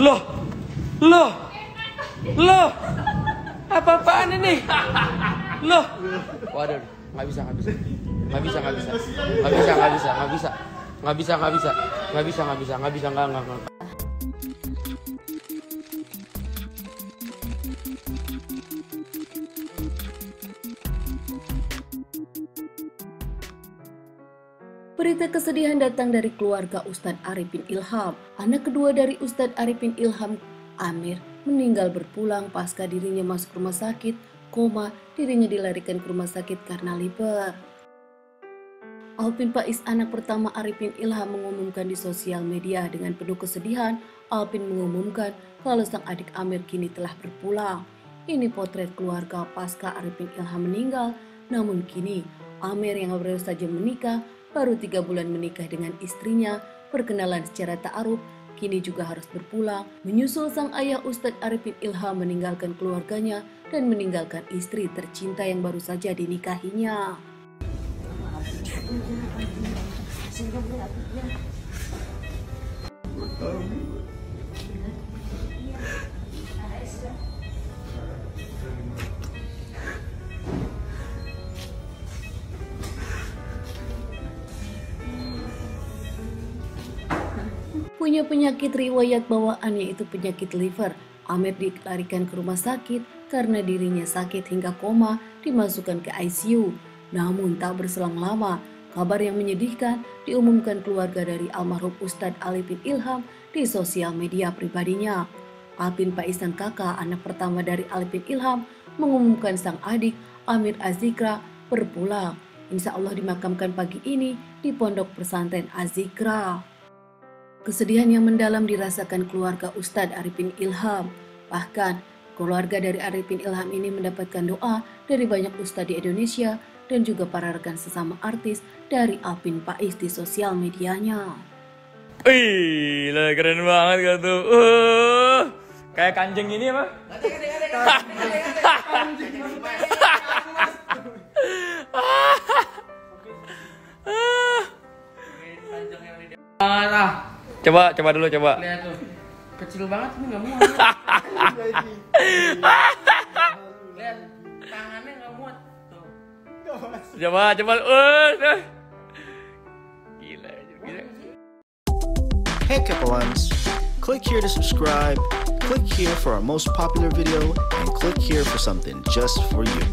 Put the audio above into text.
Loh, loh, loh, apa-apaan ini? Loh. Waduh, nggak bisa, nggak bisa. Nggak bisa, nggak bisa. Nggak bisa, nggak bisa, nggak bisa. Nggak bisa, nggak bisa. Nggak bisa, nggak bisa, nggak bisa, nggak, nggak, nggak. Berita kesedihan datang dari keluarga Ustadz Arifin Ilham. Anak kedua dari Ustadz Arifin Ilham, Amir, meninggal berpulang pasca dirinya masuk rumah sakit, koma, dirinya dilarikan ke rumah sakit karena liver. Alvin Pais, anak pertama Arifin Ilham mengumumkan di sosial media dengan penuh kesedihan, Alvin mengumumkan kalau sang adik Amir kini telah berpulang. Ini potret keluarga pasca Arifin Ilham meninggal, namun kini Amir yang baru saja menikah baru tiga bulan menikah dengan istrinya, perkenalan secara ta'aruf, kini juga harus berpulang, menyusul sang ayah Ustadz Arifin Ilham meninggalkan keluarganya dan meninggalkan istri tercinta yang baru saja dinikahinya. Punya penyakit riwayat bawaan yaitu penyakit liver. Amir dilarikan ke rumah sakit karena dirinya sakit hingga koma dimasukkan ke ICU. Namun tak berselang lama, kabar yang menyedihkan diumumkan keluarga dari almarhum Ustadz Alipin Ilham di sosial media pribadinya. Alpin Paisan kakak anak pertama dari Alipin Ilham mengumumkan sang adik Amir Azikra berpulang. Insya Allah dimakamkan pagi ini di pondok pesantren Azikra. Kesedihan yang mendalam dirasakan keluarga Ustadz Arifin Ilham. Bahkan, keluarga dari Arifin Ilham ini mendapatkan doa dari banyak ustadz di Indonesia dan juga para rekan sesama artis dari Alvin Pais di sosial medianya. Wih, lah, keren banget gak tuh. Uh, kayak kanjeng ini apa? Ah, Coba, coba dulu, coba. lihat tuh. Kecil banget ini nggak muat. lihat tangannya nggak muat. Tuh. Coba, coba. Uh. Gila, gila. Hey Kepalans, click here to subscribe, click here for our most popular video, and click here for something just for you.